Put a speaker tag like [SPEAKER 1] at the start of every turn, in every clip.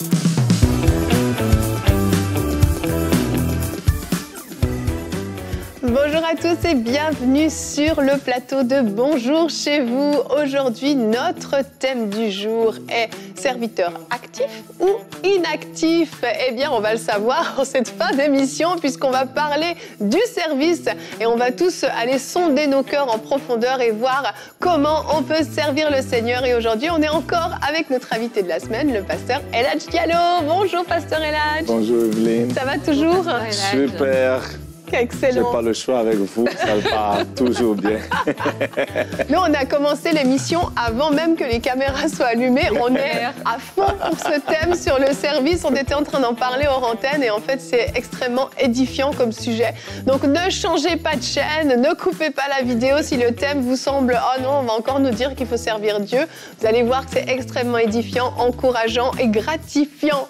[SPEAKER 1] Thank you Bonjour à tous et bienvenue sur le plateau de Bonjour chez vous. Aujourd'hui, notre thème du jour est serviteur actif ou inactif? Eh bien, on va le savoir en cette fin d'émission puisqu'on va parler du service et on va tous aller sonder nos cœurs en profondeur et voir comment on peut servir le Seigneur. Et aujourd'hui, on est encore avec notre invité de la semaine, le pasteur Eladj Diallo. Bonjour, pasteur Eladj.
[SPEAKER 2] Bonjour Evelyne.
[SPEAKER 1] Ça va toujours?
[SPEAKER 2] Super.
[SPEAKER 1] Excellent.
[SPEAKER 2] J'ai pas le choix avec vous, ça part toujours bien.
[SPEAKER 1] Nous, on a commencé l'émission avant même que les caméras soient allumées. On est à fond pour ce thème sur le service. On était en train d'en parler hors antenne et en fait, c'est extrêmement édifiant comme sujet. Donc, ne changez pas de chaîne, ne coupez pas la vidéo si le thème vous semble oh non, on va encore nous dire qu'il faut servir Dieu. Vous allez voir que c'est extrêmement édifiant, encourageant et gratifiant.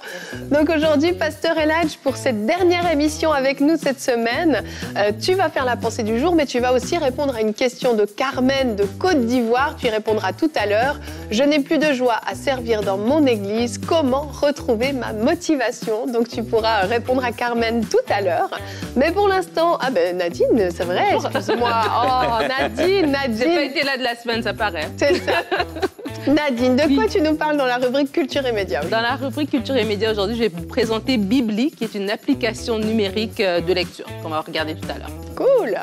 [SPEAKER 1] Donc aujourd'hui, Pasteur Eladj, pour cette dernière émission avec nous cette semaine, euh, tu vas faire la pensée du jour, mais tu vas aussi répondre à une question de Carmen de Côte d'Ivoire. Tu y répondras tout à l'heure. Je n'ai plus de joie à servir dans mon église. Comment retrouver ma motivation? Donc tu pourras répondre à Carmen tout à l'heure. Mais pour l'instant, ah ben Nadine, c'est vrai, excuse-moi. Oh Nadine, Nadine.
[SPEAKER 3] J'ai pas été là de la semaine, ça paraît.
[SPEAKER 1] C'est ça. Nadine, de quoi tu nous parles dans la rubrique Culture et Médias
[SPEAKER 3] Dans la rubrique Culture et Médias, aujourd'hui, je vais vous présenter Bibli, qui est une application numérique euh, de lecture qu'on va regarder tout à l'heure.
[SPEAKER 1] Cool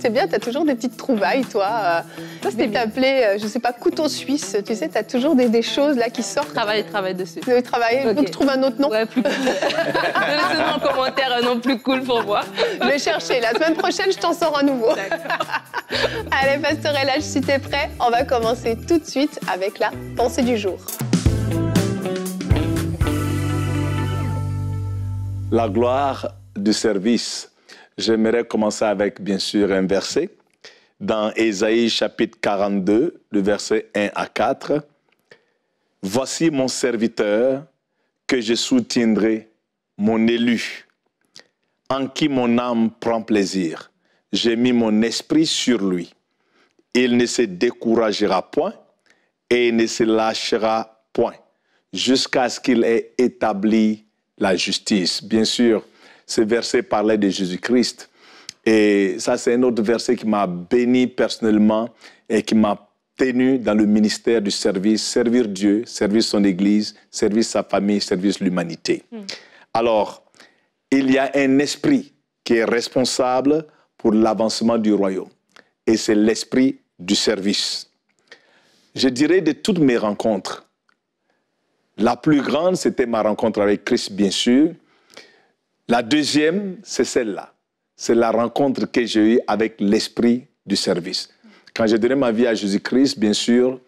[SPEAKER 1] c'est bien, tu as toujours des petites trouvailles, toi. Ça, c'était euh, je sais pas, couteau suisse. Tu sais, tu as toujours des, choses là qui sortent.
[SPEAKER 3] Travaille, travaille dessus.
[SPEAKER 1] Tu travailler. Okay. trouve un autre nom.
[SPEAKER 3] Ouais, plus cool. Laissez-moi en commentaire un nom plus cool pour moi.
[SPEAKER 1] Je vais chercher. La semaine prochaine, je t'en sors un nouveau. Allez, Pasteur Elage, si tu es prêt, on va commencer tout de suite avec la pensée du jour.
[SPEAKER 2] La gloire du service. J'aimerais commencer avec, bien sûr, un verset dans Ésaïe chapitre 42, le verset 1 à 4. Voici mon serviteur que je soutiendrai, mon élu, en qui mon âme prend plaisir. J'ai mis mon esprit sur lui. Il ne se découragera point et ne se lâchera point jusqu'à ce qu'il ait établi la justice. Bien sûr, ce verset parlait de Jésus-Christ. Et ça, c'est un autre verset qui m'a béni personnellement et qui m'a tenu dans le ministère du service, servir Dieu, servir son Église, servir sa famille, servir l'humanité. Mm. Alors, il y a un esprit qui est responsable pour l'avancement du royaume. Et c'est l'esprit du service. Je dirais de toutes mes rencontres, la plus grande, c'était ma rencontre avec Christ, bien sûr, la deuxième, c'est celle-là. C'est la rencontre que j'ai eue avec l'esprit du service. Quand j'ai donné ma vie à Jésus-Christ, bien sûr,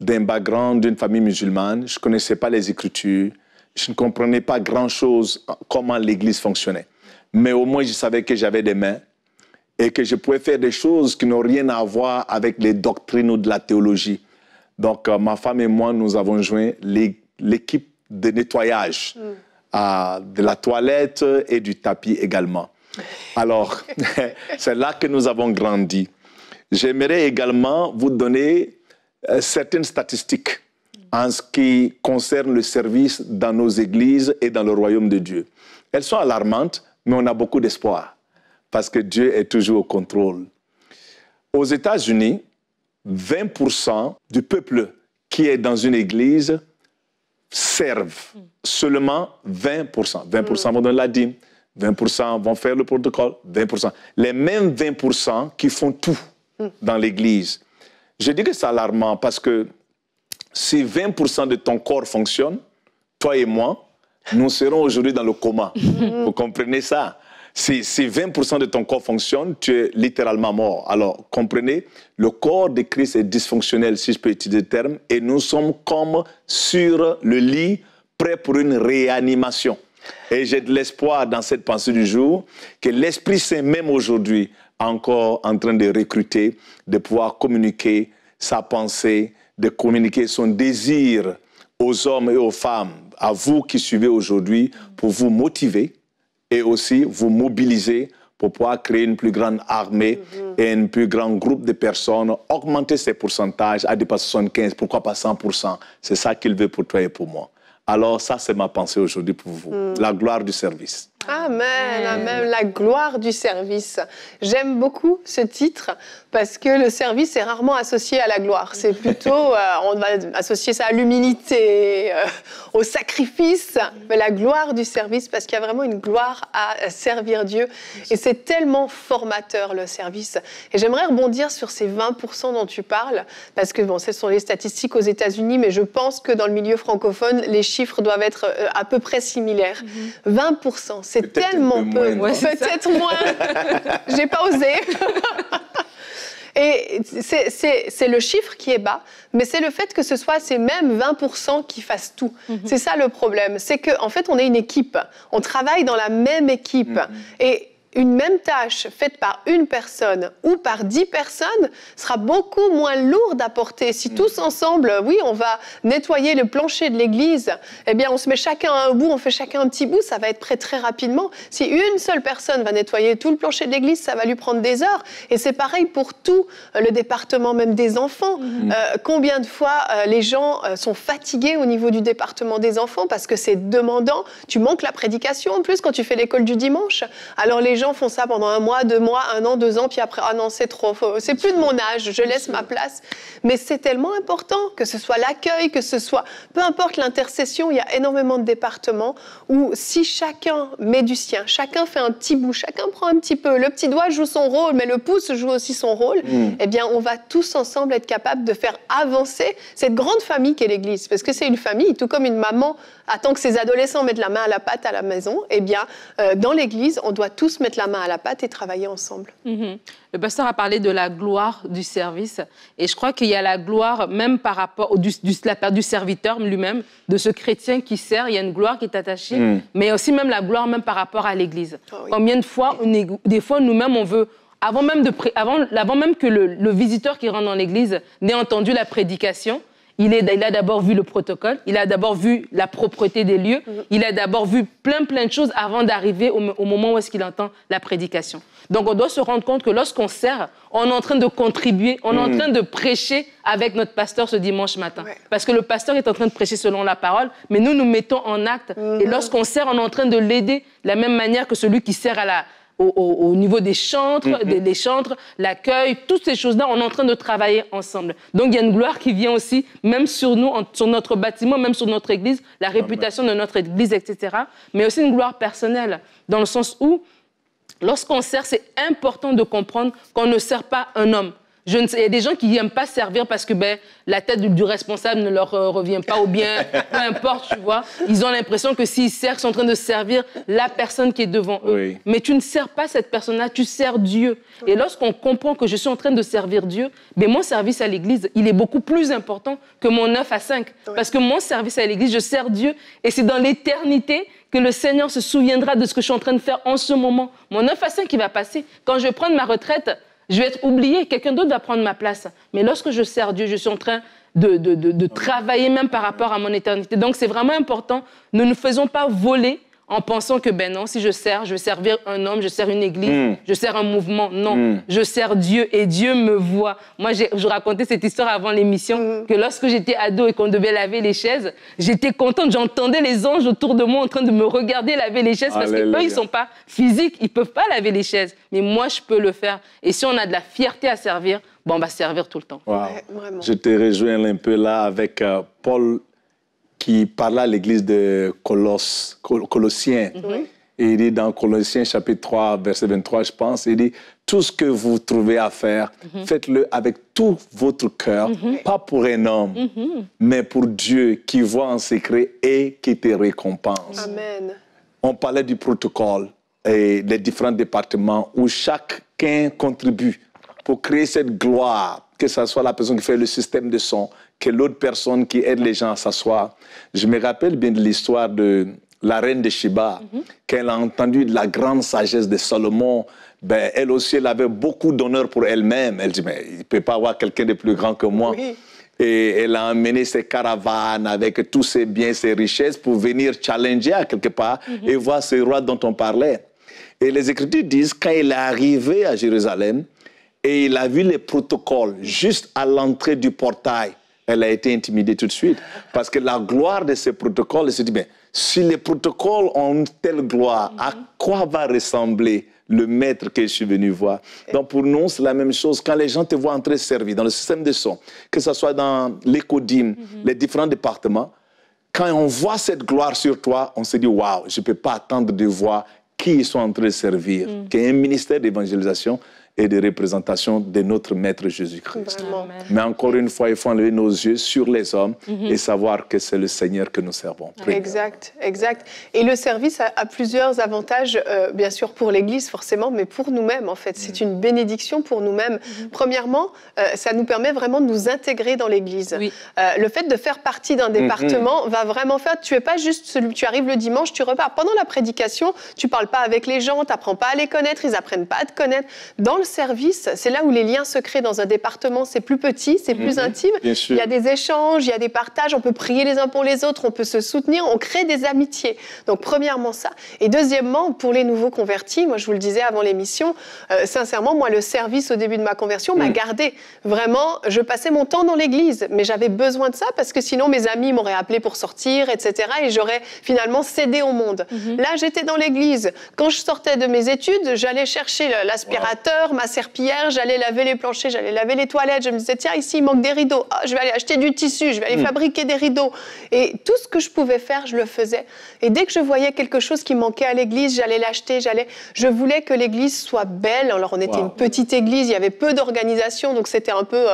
[SPEAKER 2] d'un background d'une famille musulmane, je ne connaissais pas les Écritures, je ne comprenais pas grand-chose comment l'Église fonctionnait. Mais au moins, je savais que j'avais des mains et que je pouvais faire des choses qui n'ont rien à voir avec les doctrines ou de la théologie. Donc, euh, ma femme et moi, nous avons joint l'équipe de nettoyage. Mm de la toilette et du tapis également. Alors, c'est là que nous avons grandi. J'aimerais également vous donner euh, certaines statistiques en ce qui concerne le service dans nos églises et dans le royaume de Dieu. Elles sont alarmantes, mais on a beaucoup d'espoir parce que Dieu est toujours au contrôle. Aux États-Unis, 20% du peuple qui est dans une église servent seulement 20%. 20% vont donner la dîme, 20% vont faire le protocole, 20%. Les mêmes 20% qui font tout dans l'Église. Je dis que c'est alarmant parce que si 20% de ton corps fonctionne, toi et moi, nous serons aujourd'hui dans le coma. Vous comprenez ça? Si, 20% de ton corps fonctionne, tu es littéralement mort. Alors, comprenez, le corps de Christ est dysfonctionnel, si je peux utiliser le terme, et nous sommes comme sur le lit, prêts pour une réanimation. Et j'ai de l'espoir dans cette pensée du jour que l'Esprit Saint, même aujourd'hui, encore en train de recruter, de pouvoir communiquer sa pensée, de communiquer son désir aux hommes et aux femmes, à vous qui suivez aujourd'hui, pour vous motiver, et aussi vous mobiliser pour pouvoir créer une plus grande armée mhm. et un plus grand groupe de personnes, augmenter ces pourcentages à dépasser 75, pourquoi pas 100%. C'est ça qu'il veut pour toi et pour moi. Alors ça, c'est ma pensée aujourd'hui pour vous.
[SPEAKER 1] Mm.
[SPEAKER 2] La gloire du service.
[SPEAKER 1] Amen, amen, la gloire du service. J'aime beaucoup ce titre parce que le service est rarement associé à la gloire. C'est plutôt, euh, on va associer ça à l'humilité, euh, au sacrifice, mais la gloire du service parce qu'il y a vraiment une gloire à servir Dieu. Et c'est tellement formateur le service. Et j'aimerais rebondir sur ces 20% dont tu parles parce que bon, ce sont les statistiques aux États-Unis, mais je pense que dans le milieu francophone, les chiffres doivent être euh, à peu près similaires. 20%, c'est tellement
[SPEAKER 2] peu
[SPEAKER 1] Peut-être moins. J'ai pas osé. Et c'est- c'est c'est le chiffre qui est bas, mais c'est le fait que ce soit ces mêmes 20% qui fassent tout. C'est ça le problème. C'est qu'en en fait, on est une équipe. On travaille dans la même équipe. Et une même tâche faite par une personne ou par dix personnes sera beaucoup moins lourde à porter. Si tous ensemble, oui, on va nettoyer le plancher de l'église, eh bien, on se met chacun à un bout, on fait chacun un petit bout, ça va être prêt très rapidement. Si une seule personne va nettoyer tout le plancher de l'église, ça va lui prendre des heures. Et c'est pareil pour tout euh, le département, même des enfants. Euh, combien de fois euh, les gens euh, sont fatigués au niveau du département des enfants parce que c'est demandant. Tu manques la prédication en plus quand tu fais l'école du dimanche. Alors les gens font ça pendant un mois, deux mois, un an, deux ans, puis après, ah non, c'est trop, c'est plus de mon âge, je laisse ma place. Mais c'est tellement important que ce soit l'accueil, que ce soit, peu importe l'intercession, il y a énormément de départements où si chacun met du sien, chacun fait un petit bout, chacun prend un petit peu, le petit doigt joue son rôle, mais le pouce joue aussi son rôle, eh bien, on va tous ensemble être capables de faire avancer cette grande famille qu'est l'Église. Parce que c'est une famille, tout comme une maman attend que ses adolescents mettent la main à la pâte à la maison, eh bien, euh, dans l'Église, on doit tous mettre la main à la pâte et travailler ensemble.
[SPEAKER 3] Mhm. Le pasteur a parlé de la gloire du service. Et je crois qu'il y a la gloire même par rapport au, du, du- la part du serviteur lui-même, de ce chrétien qui sert. Il y a une gloire qui est attachée,
[SPEAKER 2] Mm.
[SPEAKER 3] mais aussi même la gloire même par rapport à l'Église.
[SPEAKER 1] Ah oui.
[SPEAKER 3] Combien de fois, on est- des fois, nous-mêmes, on veut... Avant même, de avant, avant même que le, le visiteur qui rentre dans l'église n'ait entendu la prédication, il, est, il a d'abord vu le protocole, il a d'abord vu la propreté des lieux, il a d'abord vu plein, plein de choses avant d'arriver au, au moment où est-ce qu'il entend la prédication. Donc on doit se rendre compte que lorsqu'on sert, on est en train de contribuer, on est en train de prêcher avec notre pasteur ce dimanche matin.
[SPEAKER 1] Ouais.
[SPEAKER 3] Parce que le pasteur est en train de prêcher selon la parole, mais nous nous mettons en acte. Et lorsqu'on sert, on est en train de l'aider de la même manière que celui qui sert à la, au, au- au niveau des chantres, des, des chantres, l'accueil, toutes ces choses-là, on est en train de travailler ensemble. Donc il y a une gloire qui vient aussi, même sur nous, en- sur notre bâtiment, même sur notre église, la réputation de notre église, etc. Mais aussi une gloire personnelle, dans le sens où Lorsqu'on sert, c'est important de comprendre qu'on ne sert pas un homme. Je ne sais, il y a des gens qui n'aiment pas servir parce que ben, la tête du, du responsable ne leur euh, revient pas ou bien, peu importe, tu vois. Ils ont l'impression que s'ils servent, ils sont en train de servir la personne qui est devant eux.
[SPEAKER 2] Oui.
[SPEAKER 3] Mais tu ne sers pas cette personne-là, tu sers Dieu. Et lorsqu'on comprend que je suis en train de servir Dieu, ben mon service à l'Église, il est beaucoup plus important que mon 9 à 5. Parce que mon service à l'Église, je sers Dieu et c'est dans l'éternité que le Seigneur se souviendra de ce que je suis en train de faire en ce moment. Mon 9 à 5 qui va passer. Quand je vais prendre ma retraite, je vais être oublié, quelqu'un d'autre va prendre ma place. Mais lorsque je sers Dieu, je suis en train de, de- de- de travailler même par rapport à mon éternité. Donc c'est vraiment important. Ne nous faisons pas voler en pensant que, ben non, si je sers, je vais servir un homme, je sers une église,
[SPEAKER 2] Mm.
[SPEAKER 3] je sers un mouvement. Non,
[SPEAKER 2] Mm.
[SPEAKER 3] je sers Dieu et Dieu me voit. Moi, j'ai- je racontais cette histoire avant l'émission, que lorsque j'étais ado et qu'on devait laver les chaises, j'étais contente, j'entendais les anges autour de moi en train de me regarder laver les chaises parce qu'eux,
[SPEAKER 2] Alléluia.
[SPEAKER 3] ils sont pas physiques, ils peuvent pas laver les chaises. Mais moi, je peux le faire. Et si on a de la fierté à servir, bon, on va servir tout le temps.
[SPEAKER 2] Wow.
[SPEAKER 1] Ouais, vraiment.
[SPEAKER 2] Je te rejoins un peu là avec euh, Paul qui parlait à l'église de Colosse, Col- Colossiens.
[SPEAKER 1] Oui.
[SPEAKER 2] Et il dit dans Colossiens chapitre 3, verset 23, je pense, il dit, tout ce que vous trouvez à faire, faites-le avec tout votre cœur, pas pour un homme, mais pour Dieu qui voit en secret et qui te récompense.
[SPEAKER 1] Amen.
[SPEAKER 2] On parlait du protocole et des différents départements où chacun contribue pour créer cette gloire, que ce soit la personne qui fait le système de son, que l'autre personne qui aide les gens à s'asseoir. Je me rappelle bien de l'histoire de la reine de Sheba, qu'elle a entendu de la grande sagesse de Salomon. Ben, elle aussi, elle avait beaucoup d'honneur pour elle-même. Elle dit, mais il ne peut pas avoir quelqu'un de plus grand que moi.
[SPEAKER 1] Oui.
[SPEAKER 2] Et elle a emmené ses caravanes avec tous ses biens, ses richesses pour venir challenger à quelque part et voir ce roi dont on parlait. Et les Écritures disent quand il est arrivé à Jérusalem et il a vu les protocoles juste à l'entrée du portail, elle a été intimidée tout de suite. Parce que la gloire de ces protocoles, elle se dit, mais si les protocoles ont une telle gloire, à quoi va ressembler le maître que je suis venu voir? Donc pour nous, c'est la même chose. Quand les gens te voient entrer servir dans le système de son, que ce soit dans l'écodime, les différents départements, quand on voit cette gloire sur toi, on se dit, waouh, je ne peux pas attendre de voir qui ils sont en train de servir, mm. qu'il y ait un ministère d'évangélisation et de représentation de notre Maître Jésus-Christ. Mais encore une fois, il faut enlever nos yeux sur les hommes mhm. et savoir que c'est le Seigneur que nous servons.
[SPEAKER 1] Exact, exact. Et le service a, plusieurs avantages, euh, bien sûr pour l'Église forcément, mais pour nous-mêmes en fait. C'est mhm. une bénédiction pour nous-mêmes. Mhm. Premièrement, euh, ça nous permet vraiment de nous intégrer dans l'Église. Euh, le fait de faire partie d'un département va vraiment faire, tu es pas juste celui, tu arrives le dimanche, tu repars. Pendant la prédication, tu parles pas avec les gens, tu n'apprends pas à les connaître, ils apprennent pas à te connaître. Dans le service, c'est là où les liens se créent dans un département. C'est plus petit, c'est plus mhm. intime. Il y a des échanges, il y a des partages, on peut prier les uns pour les autres, on peut se soutenir, on crée des amitiés. Donc, premièrement, ça. Et deuxièmement, pour les nouveaux convertis, moi, je vous le disais avant l'émission, euh, sincèrement, moi, le service au début de ma conversion m'a mhm. gardé. Vraiment, je passais mon temps dans l'église, mais j'avais besoin de ça parce que sinon, mes amis m'auraient appelé pour sortir, etc. Et j'aurais finalement cédé au monde. Mhm. Là, j'étais dans l'église. Quand je sortais de mes études, j'allais chercher l'aspirateur, ma serpillière, j'allais laver les planchers, j'allais laver les toilettes. Je me disais, tiens, ici, il manque des rideaux. Ah, je vais aller acheter du tissu, je vais aller mm. fabriquer des rideaux. Et tout ce que je pouvais faire, je le faisais. Et dès que je voyais quelque chose qui manquait à l'église, j'allais l'acheter. J'allais. Je voulais que l'église soit belle. Alors, on était une petite église, il y avait peu d'organisation, donc c'était un peu, euh,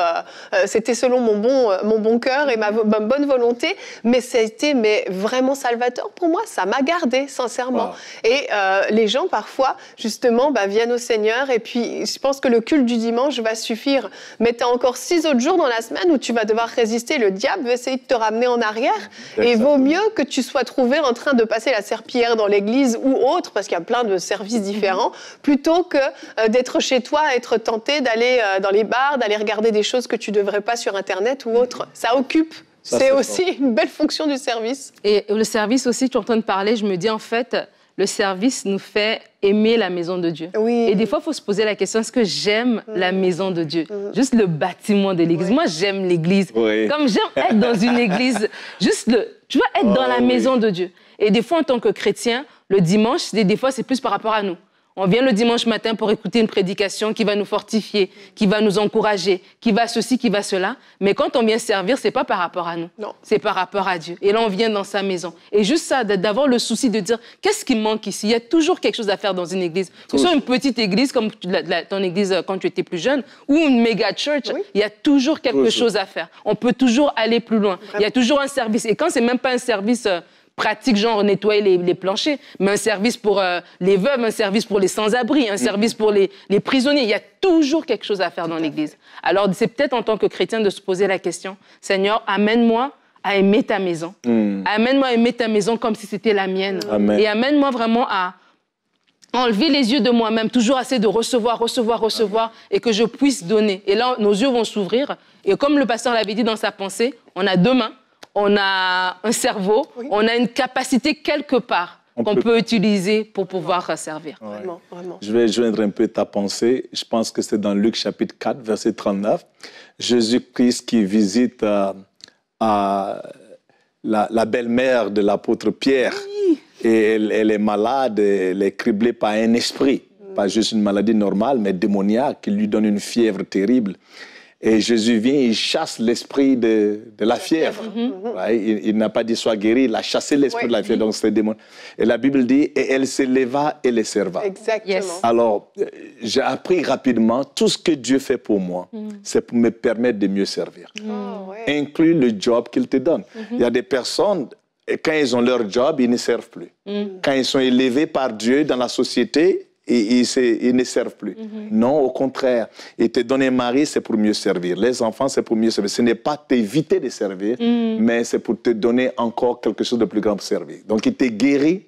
[SPEAKER 1] euh, c'était selon mon bon, euh, mon bon cœur et ma, bonne volonté. Mais c'était mais vraiment salvateur pour moi. Ça m'a gardé, sincèrement. Et les gens, parfois, justement, bah, viennent au Seigneur et puis je pense que le culte du dimanche va suffire. Mais tu as encore six autres jours dans la semaine où tu vas devoir résister. Le diable va essayer de te ramener en arrière. Et vaut mieux que tu sois trouvé en train de passer la serpillière dans l'église ou autre, parce qu'il y a plein de services différents, plutôt que euh, d'être chez toi, être tenté d'aller euh, dans les bars, d'aller regarder des choses que tu devrais pas sur Internet ou autre. Ça occupe. C'est aussi une belle fonction du service.
[SPEAKER 3] Et le service aussi, tu es en train de parler, je me dis en fait, le service nous fait aimer la maison de Dieu. Et des fois, il faut se poser la question, est-ce que j'aime mm. la maison de Dieu? Mm. Juste le bâtiment de l'église. Moi, j'aime l'église. Comme j'aime être dans une église, juste le... Tu vois, être dans la maison de Dieu. Et des fois, en tant que chrétien, le dimanche, des fois, c'est plus par rapport à nous. On vient le dimanche matin pour écouter une prédication qui va nous fortifier, qui va nous encourager, qui va ceci, qui va cela. Mais quand on vient servir, c'est pas par rapport à nous.
[SPEAKER 1] Non.
[SPEAKER 3] C'est par rapport à Dieu. Et là, on vient dans sa maison. Et juste ça, d'avoir le souci de dire, qu'est-ce qui manque ici? Il y a toujours quelque chose à faire dans une église. Que ce soit une petite église, comme ton église euh, quand tu étais plus jeune, ou une méga church, il y a toujours quelque chose à faire. On peut toujours aller plus loin. Il y a toujours un service. Et quand c'est même pas un service pratique, genre nettoyer les, planchers, mais un service pour euh, les veuves, un service pour les sans-abri, un mm. service pour les, prisonniers. Il y a toujours quelque chose à faire dans l'Église. Alors, c'est peut-être en tant que chrétien de se poser la question, Seigneur, amène-moi à aimer ta maison. Mm. Amène-moi à aimer ta maison comme si c'était la mienne. Et amène-moi vraiment à enlever les yeux de moi-même, toujours assez de recevoir, recevoir, recevoir, et que je puisse donner. Et là, nos yeux vont s'ouvrir. Et comme le pasteur l'avait dit dans sa pensée, on a deux mains on a un cerveau, on a une capacité quelque part qu'on peut... utiliser pour pouvoir servir.
[SPEAKER 2] Je vais joindre un peu ta pensée. Je pense que c'est dans Luc chapitre 4, verset 39. Jésus-Christ qui visite euh, la, belle-mère de l'apôtre Pierre. Et elle, est malade, elle est criblée par un esprit. Mm. Pas juste une maladie normale, mais démoniaque, qui lui donne une fièvre terrible. Et Jésus vient, il chasse l'esprit de, de, la fièvre. Mhm. il, n'a pas dit sois guéri, il a chassé l'esprit de la fièvre, donc c'est démon. Et la Bible dit, et elle se leva et les serva.
[SPEAKER 1] Exactement.
[SPEAKER 2] Alors, euh, j'ai appris rapidement, tout ce que Dieu fait pour moi, mhm. c'est pour me permettre de mieux servir. Mm. Oh, Inclus le job qu'il te donne. Mhm. Il y a des personnes, quand ils ont leur job, ils ne servent plus. Mm. Quand ils sont élevés par Dieu dans la société, ils, ils, ne servent plus. Mhm. Non, au contraire. Et te donner un mari, c'est pour mieux servir. Les enfants, c'est pour mieux servir. Ce n'est pas t'éviter de servir, mhm. mais c'est pour te donner encore quelque chose de plus grand pour servir. Donc, il te guérit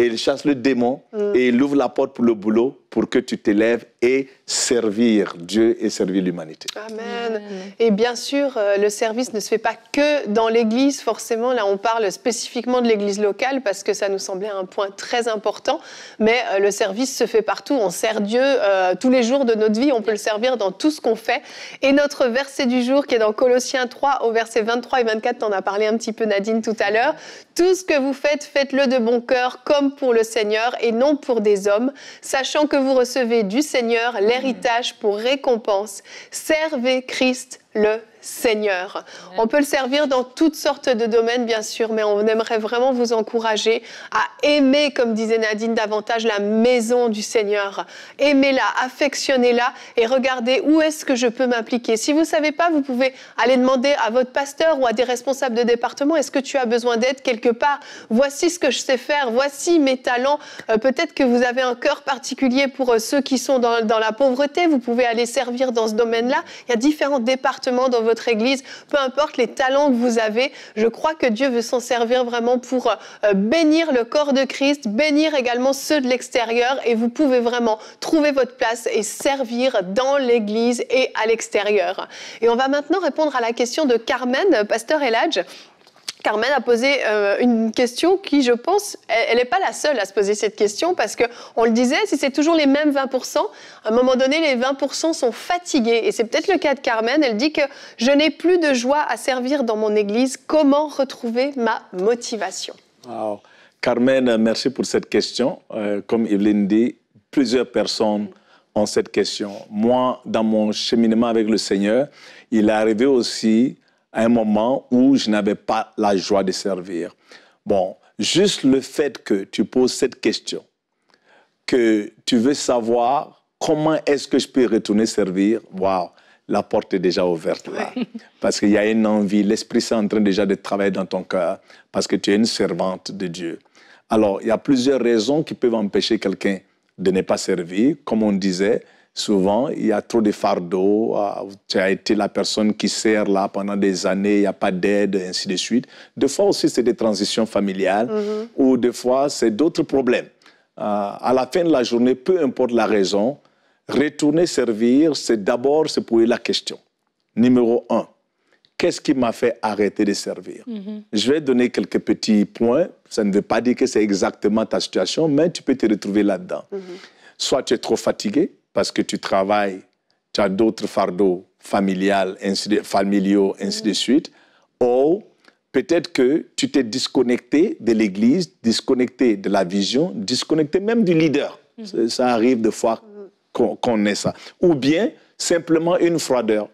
[SPEAKER 2] et il chasse le démon mm. et il ouvre la porte pour le boulot pour que tu t'élèves et servir Dieu et servir l'humanité.
[SPEAKER 1] Amen. Et bien sûr, euh, le service ne se fait pas que dans l'Église, forcément. Là, on parle spécifiquement de l'Église locale parce que ça nous semblait un point très important. Mais euh, le service se fait partout. On sert Dieu euh, tous les jours de notre vie. On peut le servir dans tout ce qu'on fait. Et notre verset du jour, qui est dans Colossiens 3, au verset 23 et 24, en a parlé un petit peu Nadine tout à l'heure. Tout ce que vous faites, faites-le de bon cœur, comme pour le Seigneur et non pour des hommes, sachant que vous recevez du Seigneur l'héritage pour récompense. Servez Christ le Seigneur. On peut le servir dans toutes sortes de domaines, bien sûr, mais on aimerait vraiment vous encourager à aimer, comme disait Nadine, davantage la maison du Seigneur. Aimez-la, affectionnez-la et regardez où est-ce que je peux m'impliquer. Si vous ne savez pas, vous pouvez aller demander à votre pasteur ou à des responsables de département, est-ce que tu as besoin d'aide quelque part? Voici ce que je sais faire, voici mes talents. Euh, peut-être que vous avez un cœur particulier pour euh, ceux qui sont dans, dans la pauvreté, vous pouvez aller servir dans ce domaine-là. Il y a différents départements dans votre Église, peu importe les talents que vous avez, je crois que Dieu veut s'en servir vraiment pour euh, bénir le corps de Christ, bénir également ceux de l'extérieur et vous pouvez vraiment trouver votre place et servir dans l'Église et à l'extérieur. Et on va maintenant répondre à la question de Carmen, pasteur Eladj. Carmen a posé euh, une question qui, je pense, elle n'est pas la seule à se poser cette question parce que on le disait, si c'est toujours les mêmes 20%, à un moment donné, les 20% sont fatigués. Et c'est peut-être le cas de Carmen. Elle dit que je n'ai plus de joie à servir dans mon église. Comment retrouver ma motivation?
[SPEAKER 2] Carmen, merci pour cette question. Euh, comme Evelyne dit, plusieurs personnes ont cette question. Moi, dans mon cheminement avec le Seigneur, il est arrivé aussi à un moment où je n'avais pas la joie de servir. Bon, juste le fait que tu poses cette question, que tu veux savoir comment est-ce que je peux retourner servir, waouh, la porte est déjà ouverte là. Parce qu'il y a une envie, l'Esprit Saint est en train déjà de travailler dans ton cœur, parce que tu es une servante de Dieu. Alors, il y a plusieurs raisons qui peuvent empêcher quelqu'un de ne pas servir. Comme on disait, Souvent, il y a trop de fardeaux. Ah, tu as été la personne qui sert là pendant des années, il n'y a pas d'aide, ainsi de suite. Des fois aussi, c'est des transitions familiales mm-hmm. ou des fois, c'est d'autres problèmes. Ah, à la fin de la journée, peu importe la raison, retourner servir, c'est d'abord se poser la question. Numéro un, qu'est-ce qui m'a fait arrêter de servir? Mm-hmm. Je vais donner quelques petits points. Ça ne veut pas dire que c'est exactement ta situation, mais tu peux te retrouver là-dedans. Mm-hmm. Soit tu es trop fatigué, parce que tu travailles, tu as d'autres fardeaux familiales, familiaux, ainsi de suite, ou peut-être que tu t'es disconnecté de l'Église, disconnecté de la vision, disconnecté même du leader. Mm-hmm. Ça arrive de fois qu'on ait ça. Ou bien simplement une froideur,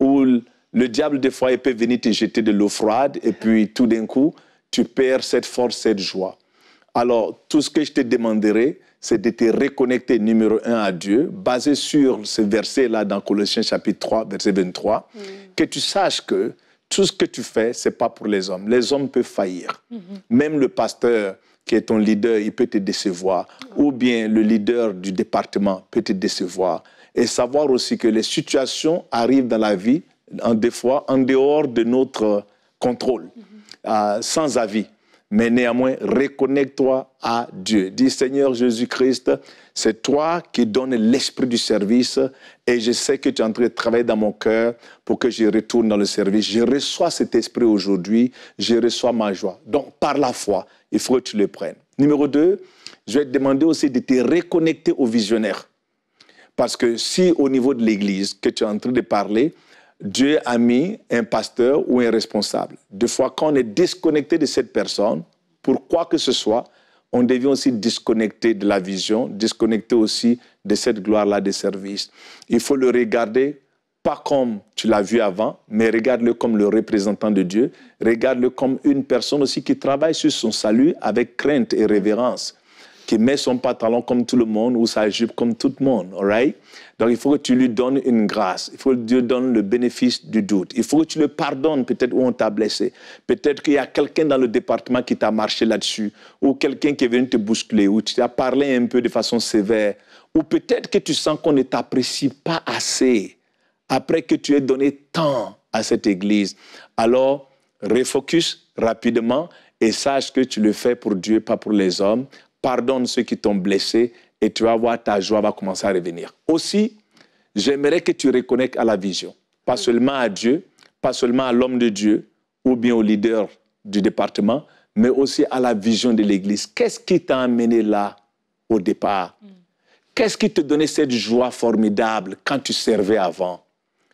[SPEAKER 2] où le diable, des fois, il peut venir te jeter de l'eau froide, et puis tout d'un coup, tu perds cette force, cette joie. Alors, tout ce que je te demanderai, c'est de te reconnecter, numéro un, à Dieu, basé sur ce verset-là dans Colossiens chapitre 3, verset 23, mm. que tu saches que tout ce que tu fais, ce n'est pas pour les hommes. Les hommes peuvent faillir. Mm-hmm. Même le pasteur qui est ton leader, il peut te décevoir. Ou bien le leader du département peut te décevoir. Et savoir aussi que les situations arrivent dans la vie, en des fois, en dehors de notre contrôle, mm-hmm. euh, sans avis mais néanmoins, reconnecte-toi à Dieu. Dis Seigneur Jésus-Christ, c'est toi qui donnes l'esprit du service et je sais que tu es en train de travailler dans mon cœur pour que je retourne dans le service. Je reçois cet esprit aujourd'hui, je reçois ma joie. Donc, par la foi, il faut que tu le prennes. Numéro deux, je vais te demander aussi de te reconnecter au visionnaire. Parce que si au niveau de l'Église que tu es en train de parler, Dieu a mis un pasteur ou un responsable. Des fois, quand on est disconnecté de cette personne, pour quoi que ce soit, on devient aussi disconnecté de la vision, disconnecté aussi de cette gloire-là des services. Il faut le regarder pas comme tu l'as vu avant, mais regarde-le comme le représentant de Dieu. Regarde-le comme une personne aussi qui travaille sur son salut avec crainte et révérence, qui met son pantalon comme tout le monde ou sa jupe comme tout le monde. All right? Donc il faut que tu lui donnes une grâce. Il faut que Dieu donne le bénéfice du doute. Il faut que tu le pardonnes peut-être où on t'a blessé. Peut-être qu'il y a quelqu'un dans le département qui t'a marché là-dessus. Ou quelqu'un qui est venu te bousculer. Ou tu t'as parlé un peu de façon sévère. Ou peut-être que tu sens qu'on ne t'apprécie pas assez après que tu aies donné tant à cette église. Alors, refocus rapidement et sache que tu le fais pour Dieu, pas pour les hommes. Pardonne ceux qui t'ont blessé et tu vas voir ta joie va commencer à revenir. Aussi, j'aimerais que tu reconnectes à la vision, pas seulement à Dieu, pas seulement à l'homme de Dieu ou bien au leader du département, mais aussi à la vision de l'Église. Qu'est-ce qui t'a amené là au départ? Qu'est-ce qui te donnait cette joie formidable quand tu servais avant?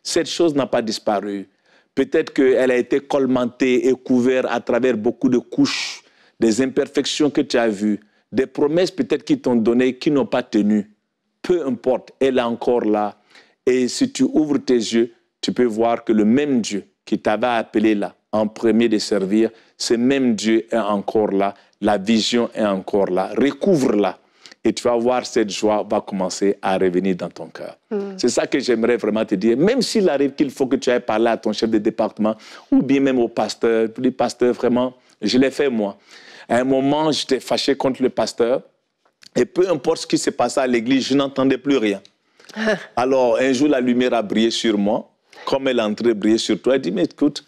[SPEAKER 2] Cette chose n'a pas disparu. Peut-être qu'elle a été colmatée et couverte à travers beaucoup de couches, des imperfections que tu as vues, des promesses peut-être qu'ils t'ont données qui n'ont pas tenu. Peu importe, elle est encore là. Et si tu ouvres tes yeux, tu peux voir que le même Dieu qui t'avait appelé là, en premier de servir, ce même Dieu est encore là, la vision est encore là. Recouvre-la et tu vas voir cette joie va commencer à revenir dans ton cœur. Mm. C'est ça que j'aimerais vraiment te dire. Même s'il arrive qu'il faut que tu ailles parler à ton chef de département ou bien même au pasteur, le pasteur vraiment, je l'ai fait moi. À un moment, j'étais fâché contre le pasteur et peu importe ce qui s'est passé à l'église, je n'entendais plus rien. Alors un jour, la lumière a brillé sur moi, comme elle est train briller sur toi. Elle dit, mais écoute,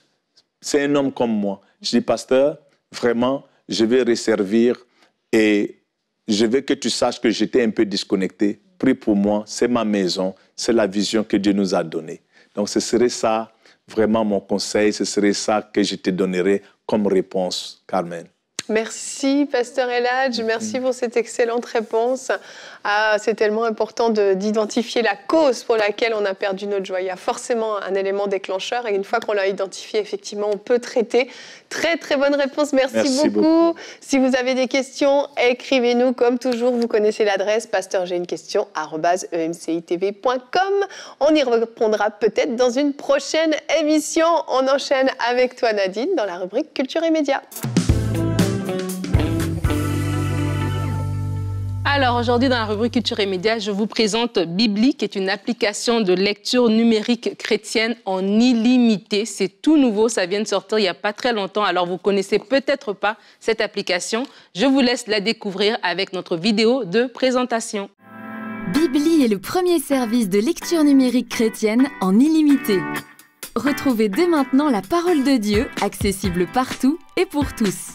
[SPEAKER 2] c'est un homme comme moi. Je dis, pasteur, vraiment, je vais resservir et je veux que tu saches que j'étais un peu disconnecté. Prie pour moi, c'est ma maison, c'est la vision que Dieu nous a donnée. Donc ce serait ça vraiment mon conseil, ce serait ça que je te donnerais comme réponse, Carmen.
[SPEAKER 1] Merci, Pasteur Eladj. Merci pour cette excellente réponse. Ah, c'est tellement important d'identifier la cause pour laquelle on a perdu notre joie. Il y a forcément un élément déclencheur et une fois qu'on l'a identifié, effectivement, on peut traiter. Très, très bonne réponse. Merci, beaucoup. Si vous avez des questions, écrivez-nous comme toujours. Vous connaissez l'adresse pasteur j'ai une question emcitv.com. On y répondra peut-être dans une prochaine émission. On enchaîne avec toi, Nadine, dans la rubrique Culture et Médias.
[SPEAKER 3] Alors aujourd'hui dans la rubrique Culture et Médias, je vous présente Bibli, qui est une application de lecture numérique chrétienne en illimité. C'est tout nouveau, ça vient de sortir il n'y a pas très longtemps, alors vous connaissez peut-être pas cette application. Je vous laisse la découvrir avec notre vidéo de présentation.
[SPEAKER 4] Bibli est le premier service de lecture numérique chrétienne en illimité. Retrouvez dès maintenant la parole de Dieu, accessible partout et pour tous.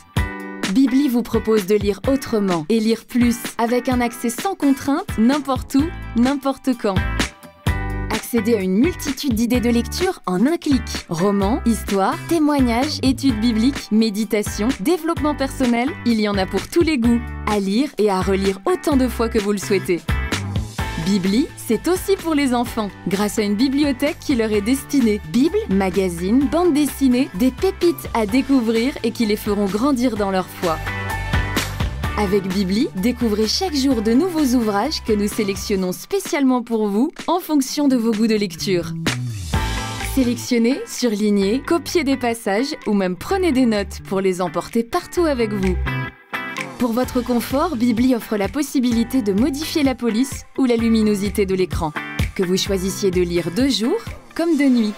[SPEAKER 4] Bibli vous propose de lire autrement et lire plus avec un accès sans contrainte n'importe où, n'importe quand. Accédez à une multitude d'idées de lecture en un clic. Romans, histoires, témoignages, études bibliques, méditation, développement personnel, il y en a pour tous les goûts. À lire et à relire autant de fois que vous le souhaitez. Bibli, c'est aussi pour les enfants, grâce à une bibliothèque qui leur est destinée. Bible, magazines, bandes dessinées, des pépites à découvrir et qui les feront grandir dans leur foi. Avec Bibli, découvrez chaque jour de nouveaux ouvrages que nous sélectionnons spécialement pour vous en fonction de vos goûts de lecture. Sélectionnez, surlignez, copiez des passages ou même prenez des notes pour les emporter partout avec vous. Pour votre confort, Bibli offre la possibilité de modifier la police ou la luminosité de l'écran, que vous choisissiez de lire de jour comme de nuit.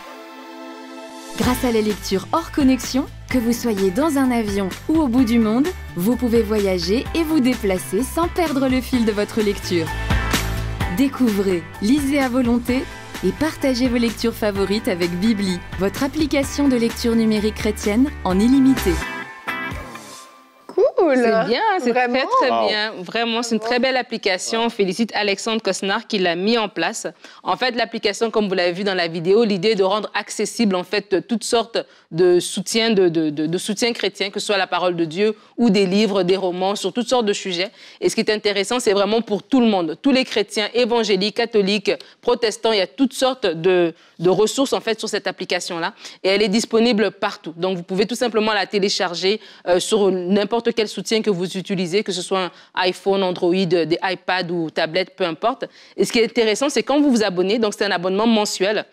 [SPEAKER 4] Grâce à la lecture hors connexion, que vous soyez dans un avion ou au bout du monde, vous pouvez voyager et vous déplacer sans perdre le fil de votre lecture. Découvrez, lisez à volonté et partagez vos lectures favorites avec Bibli, votre application de lecture numérique chrétienne en illimité.
[SPEAKER 3] C'est bien, c'est très très bien. Vraiment, c'est une très belle application. On félicite Alexandre Cosnard qui l'a mis en place. En fait, l'application, comme vous l'avez vu dans la vidéo, l'idée est de rendre accessible en fait toutes sortes de soutiens de, de, de, soutien chrétien, que ce soit la parole de Dieu ou des livres, des romans, sur toutes sortes de sujets. Et ce qui est intéressant, c'est vraiment pour tout le monde, tous les chrétiens, évangéliques, catholiques, protestants. Il y a toutes sortes de, de ressources en fait sur cette application-là, et elle est disponible partout. Donc, vous pouvez tout simplement la télécharger euh, sur n'importe quel soutien que vous utilisez, que ce soit un iPhone, Android, des iPads ou tablettes, peu importe. Et ce qui est intéressant, c'est quand vous vous abonnez, donc c'est un abonnement mensuel.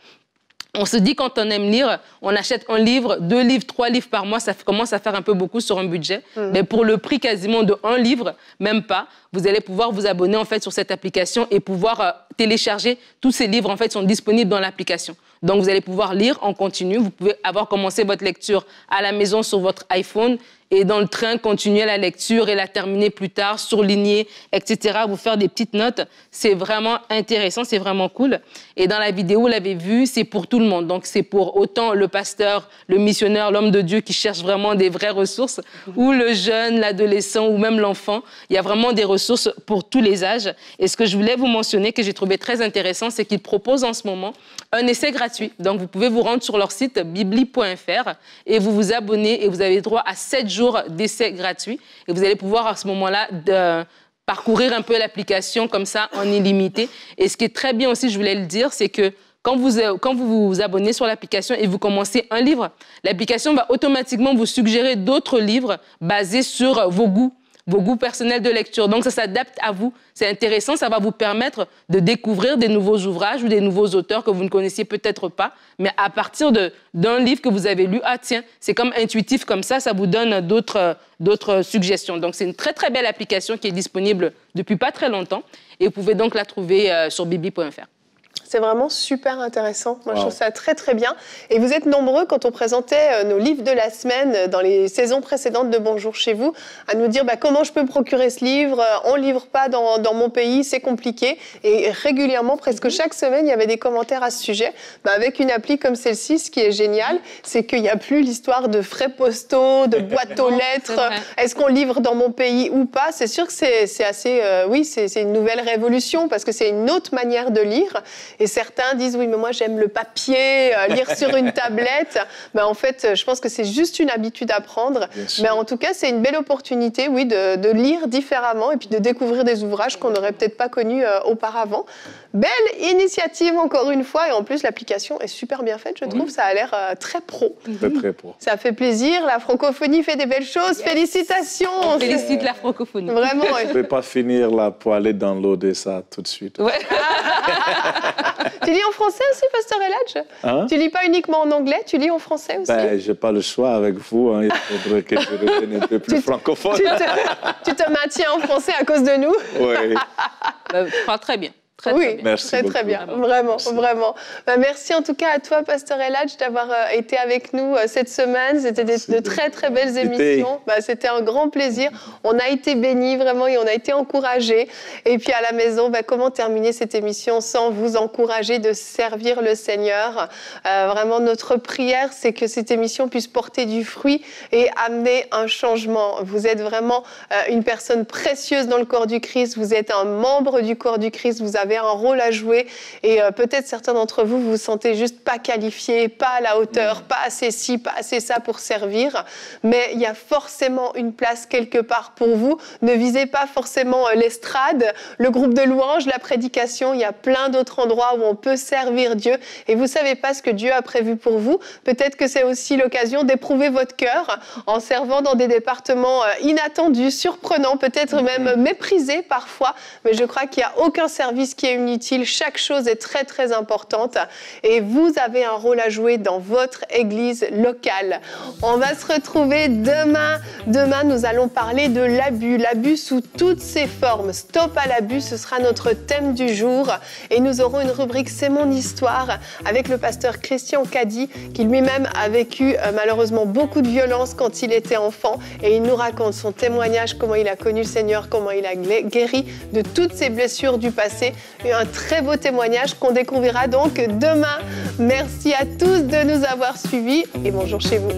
[SPEAKER 3] On se dit quand on aime lire, on achète un livre, deux livres, trois livres par mois, ça commence à faire un peu beaucoup sur un budget. Mm. Mais pour le prix quasiment de un livre, même pas, vous allez pouvoir vous abonner en fait sur cette application et pouvoir euh, télécharger tous ces livres en fait sont disponibles dans l'application. Donc, vous allez pouvoir lire en continu. Vous pouvez avoir commencé votre lecture à la maison sur votre iPhone et dans le train, continuer la lecture et la terminer plus tard, surligner, etc., vous faire des petites notes. C'est vraiment intéressant, c'est vraiment cool. Et dans la vidéo, vous l'avez vu, c'est pour tout le monde. Donc, c'est pour autant le pasteur, le missionnaire, l'homme de Dieu qui cherche vraiment des vraies ressources, ou le jeune, l'adolescent, ou même l'enfant. Il y a vraiment des ressources pour tous les âges. Et ce que je voulais vous mentionner, que j'ai trouvé très intéressant, c'est qu'ils proposent en ce moment un essai gratuit. Donc, vous pouvez vous rendre sur leur site bibli.fr et vous vous abonner et vous avez droit à 7 jours d'essai gratuit. Et vous allez pouvoir à ce moment-là parcourir un peu l'application comme ça en illimité. Et ce qui est très bien aussi, je voulais le dire, c'est que quand vous, quand vous vous abonnez sur l'application et vous commencez un livre, l'application va automatiquement vous suggérer d'autres livres basés sur vos goûts vos goûts personnels de lecture. Donc, ça s'adapte à vous. C'est intéressant, ça va vous permettre de découvrir des nouveaux ouvrages ou des nouveaux auteurs que vous ne connaissiez peut-être pas, mais à partir d'un livre que vous avez lu, ah tiens, c'est comme intuitif comme ça, ça vous donne d'autres suggestions. Donc, c'est une très, très belle application qui est disponible depuis pas très longtemps et vous pouvez donc la trouver euh, sur bibi.fr.
[SPEAKER 1] C'est vraiment super intéressant. Moi, je trouve ça très, très bien. Et vous êtes nombreux, quand on présentait euh, nos livres de la semaine euh, dans les saisons précédentes de Bonjour chez vous, à nous dire bah, comment je peux me procurer ce livre. Euh, on ne livre pas dans, dans mon pays, c'est compliqué. Et régulièrement, presque mhm. chaque semaine, il y avait des commentaires à ce sujet. Bah, avec une appli comme celle-ci, ce qui est génial, c'est qu'il n'y a plus l'histoire de frais postaux, de boîtes aux lettres. Est-ce qu'on livre dans mon pays ou pas? C'est sûr que c'est assez. oui, c'est une nouvelle révolution parce que c'est une autre manière de lire. Et certains disent oui, mais moi j'aime le papier, euh, lire sur une tablette. Ben, en fait, je pense que c'est juste une habitude à prendre. Mais en tout cas, c'est une belle opportunité, oui, de, lire différemment et puis de découvrir des ouvrages qu'on n'aurait peut-être pas connus euh, auparavant. Belle initiative encore une fois et en plus l'application est super bien faite, je trouve. Ça a l'air euh, très pro.
[SPEAKER 2] Très, très pro.
[SPEAKER 1] Ça fait plaisir. La francophonie fait des belles choses. Félicitations.
[SPEAKER 3] On félicite la francophonie.
[SPEAKER 1] Vraiment.
[SPEAKER 2] Je ne vais pas finir là pour aller downloader ça tout de suite.
[SPEAKER 3] Ouais.
[SPEAKER 1] tu lis en français aussi, Pasteur Eladj? Hein? Tu lis pas uniquement en anglais, tu lis en français aussi?
[SPEAKER 2] Ben, Je n'ai pas le choix avec vous. Hein. Il faudrait que je devienne un peu plus francophone.
[SPEAKER 1] Tu te, maintiens en français à cause de nous
[SPEAKER 2] Oui.
[SPEAKER 3] ben, très bien.
[SPEAKER 1] Très, oui, très, très, bien, vraiment, vraiment. Bah, merci en tout cas à toi, Pasteur Eladj, d'avoir euh, été avec nous euh, cette semaine. C'était de très, très belles émissions. Bah, c'était un grand plaisir. On a été bénis vraiment et on a été encouragés. Et puis à la maison, bah, comment terminer cette émission sans vous encourager de servir le Seigneur? Euh, Vraiment, notre prière, c'est que cette émission puisse porter du fruit et amener un changement. Vous êtes vraiment une personne précieuse dans le corps du Christ. Vous êtes un membre du corps du Christ. Vous avez un rôle à jouer et euh, peut-être certains d'entre vous vous vous sentez juste pas qualifié, pas à la hauteur, mm. pas assez ci, pas assez ça pour servir, mais il y a forcément une place quelque part pour vous. Ne visez pas forcément euh, l'estrade, le groupe de louanges, la prédication, il y a plein d'autres endroits où on peut servir Dieu et vous savez pas ce que Dieu a prévu pour vous. Peut-être que c'est aussi l'occasion d'éprouver votre cœur en servant dans des départements euh, inattendus, surprenants, peut-être même mm. méprisés parfois, mais je crois qu'il n'y a aucun service qui est inutile. Chaque chose est très très importante et vous avez un rôle à jouer dans votre église locale. On va se retrouver demain. Demain, nous allons parler de l'abus, l'abus sous toutes ses formes. Stop à l'abus, ce sera notre thème du jour et nous aurons une rubrique C'est mon histoire avec le pasteur Christian Caddy qui lui-même a vécu euh, malheureusement beaucoup de violence quand il était enfant et il nous raconte son témoignage, comment il a connu le Seigneur, comment il a guéri de toutes ses blessures du passé un très beau témoignage qu'on découvrira donc demain. Merci à tous de nous avoir suivis et bonjour chez vous.